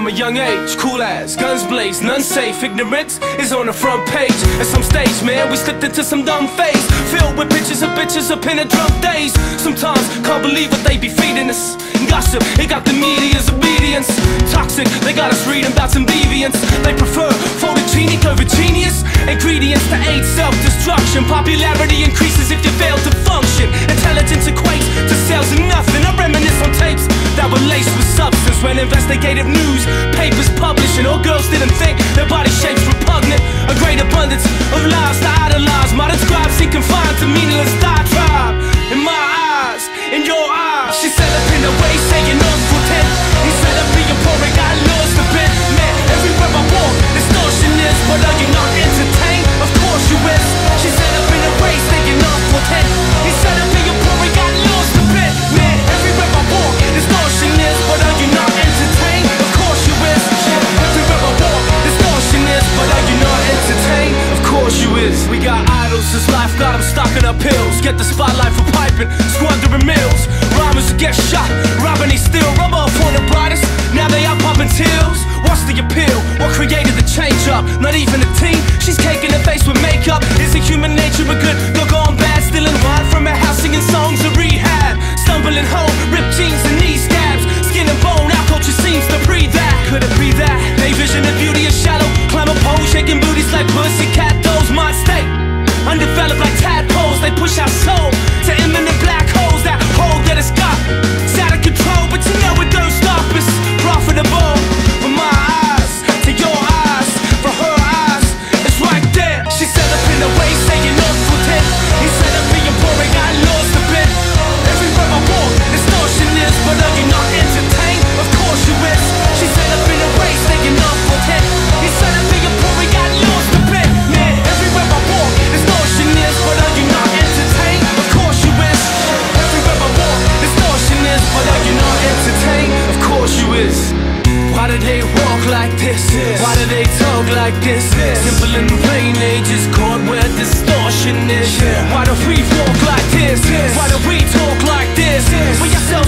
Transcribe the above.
from a young age. Cool as, guns blaze, none safe. Ignorance is on the front page. At some stage, man, we slipped into some dumb phase. Filled with pictures of bitches up in the drunk days. Sometimes can't believe what they be feeding us. Gossip, it got the media's obedience. Toxic, they got us reading about some deviants. They prefer photogenic over genius. Ingredients to aid self-destruction. Popularity increases news papers publishing. All girls didn't think their body shapes repugnant. A great abundance of lies to idolize. Modern scribes seem confined to stocking up pills. Get the spotlight for piping, squandering meals. Rhymers who get shot, robbing they steal. Rub off on the brightest, now they out popping tills. What's the appeal? What created the change up? Not even a teen, she's caking her face with makeup. Is it human nature a good? Do they walk like this? Why do they talk like this? Simple and plain, they just caught where distortion is. Why do we walk like this? Why do we talk like this? We yourself